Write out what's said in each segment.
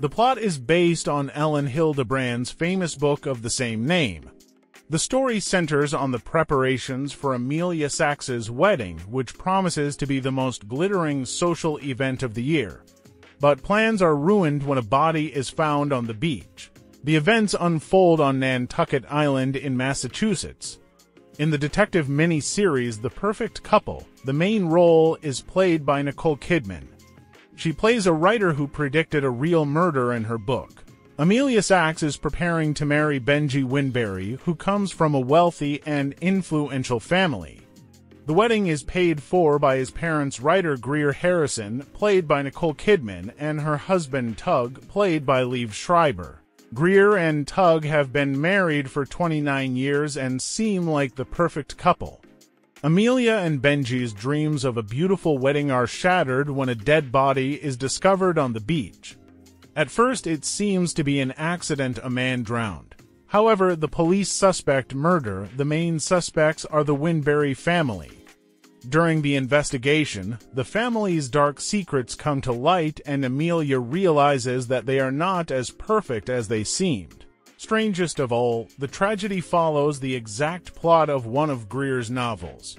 The plot is based on Elin Hilderbrand's famous book of the same name. The story centers on the preparations for Amelia Sacks's wedding, which promises to be the most glittering social event of the year. But plans are ruined when a body is found on the beach. The events unfold on Nantucket Island in Massachusetts. In the detective mini-series The Perfect Couple, the main role is played by Nicole Kidman. She plays a writer who predicted a real murder in her book. Amelia Sacks is preparing to marry Benji Winbury, who comes from a wealthy and influential family. The wedding is paid for by his parents' writer Greer Harrison, played by Nicole Kidman, and her husband Tug, played by Liev Schreiber. Greer and Tug have been married for 29 years and seem like the perfect couple. Emilia and Benji's dreams of a beautiful wedding are shattered when a dead body is discovered on the beach. At first, it seems to be an accident a man drowned. However, the police suspect murder, the main suspects are the Winbury family. During the investigation, the family's dark secrets come to light and Amelia realizes that they are not as perfect as they seemed. Strangest of all, the tragedy follows the exact plot of one of Greer's novels.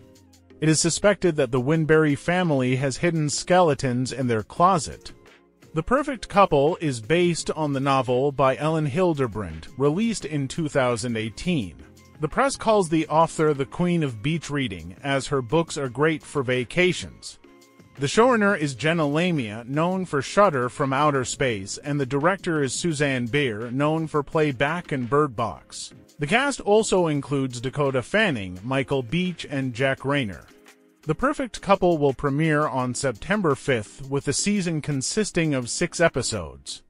It is suspected that the Winbury family has hidden skeletons in their closet, the Perfect Couple is based on the novel by Elin Hilderbrand, released in 2018. The press calls the author the queen of beach reading, as her books are great for vacations. The showrunner is Jenna Lamia, known for Shutter from Outer Space, and the director is Susanne Bier, known for Playback and Bird Box. The cast also includes Dakota Fanning, Michael Beach, and Jack Reynor. The Perfect Couple will premiere on September 5th with a season consisting of six episodes.